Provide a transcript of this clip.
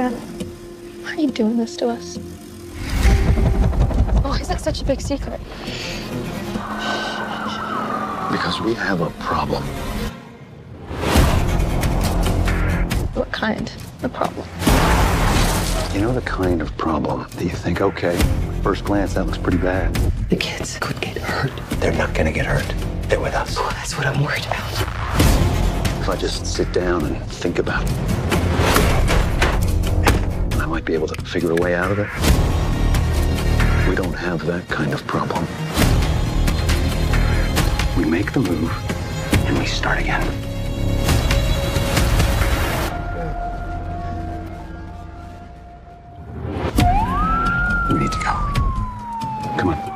Dad, why are you doing this to us? Why is it such a big secret? Because we have a problem. What kind of problem? You know the kind of problem that you think, okay, first glance, that looks pretty bad. The kids could get hurt. They're not gonna get hurt. They're with us. Oh, that's what I'm worried about. If I just sit down and think about it, I might be able to figure a way out of it. We don't have that kind of problem. We make the move, and we start again. We need to go. Come on.